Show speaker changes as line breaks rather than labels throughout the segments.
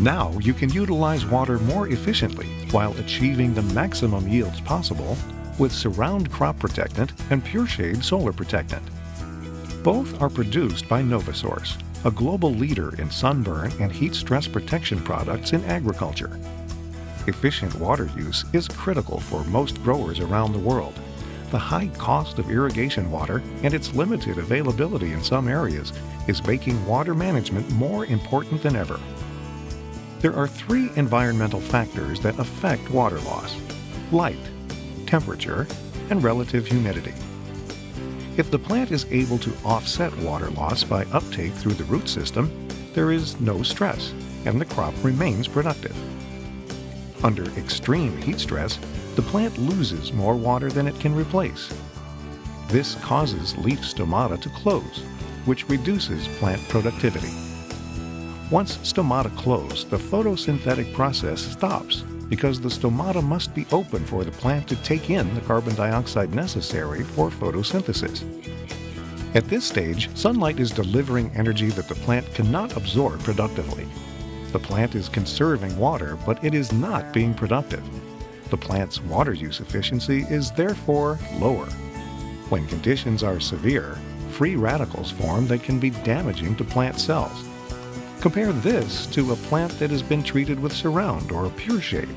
Now you can utilize water more efficiently while achieving the maximum yields possible with Surround Crop Protectant and Purshade Solar Protectant. Both are produced by NovaSource, a global leader in sunburn and heat stress protection products in agriculture. Efficient water use is critical for most growers around the world. The high cost of irrigation water and its limited availability in some areas is making water management more important than ever. There are three environmental factors that affect water loss light, temperature, and relative humidity. If the plant is able to offset water loss by uptake through the root system, there is no stress and the crop remains productive. Under extreme heat stress, the plant loses more water than it can replace. This causes leaf stomata to close, which reduces plant productivity. Once stomata close, the photosynthetic process stops because the stomata must be open for the plant to take in the carbon dioxide necessary for photosynthesis. At this stage, sunlight is delivering energy that the plant cannot absorb productively. The plant is conserving water, but it is not being productive. The plant's water use efficiency is therefore lower. When conditions are severe, free radicals form that can be damaging to plant cells. Compare this to a plant that has been treated with Surround or Purshade.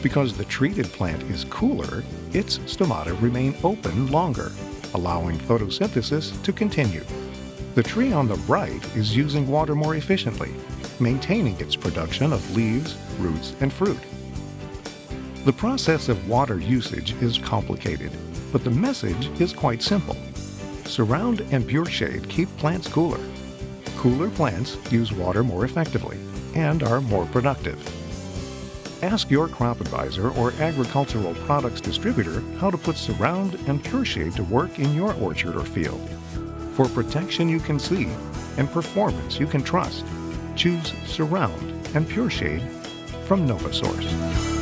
Because the treated plant is cooler, its stomata remain open longer, allowing photosynthesis to continue. The tree on the right is using water more efficiently, maintaining its production of leaves, roots, and fruit. The process of water usage is complicated, but the message is quite simple. Surround and Purshade keep plants cooler. Cooler plants use water more effectively and are more productive. Ask your crop advisor or agricultural products distributor how to put Surround and Purshade to work in your orchard or field. For protection you can see and performance you can trust, choose Surround and Purshade from NovaSource.